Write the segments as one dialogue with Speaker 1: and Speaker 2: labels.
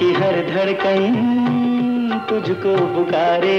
Speaker 1: की हर धड़कन तुझको पुकारे।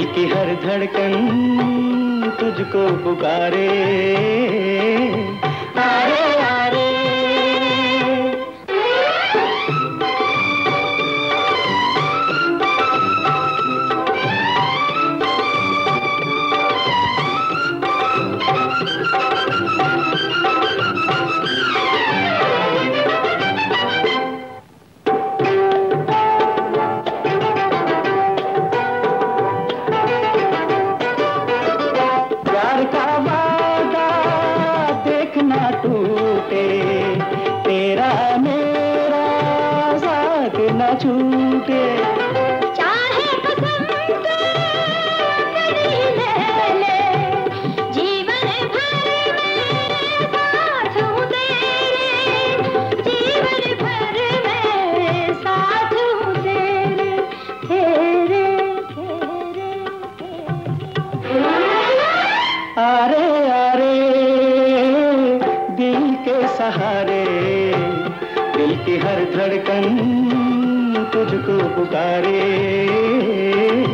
Speaker 1: दिल की हर धड़कन तुझको पुकारे। अरे अरे दिल के सहारे दिल की हर धड़कन तुझको पुकारे।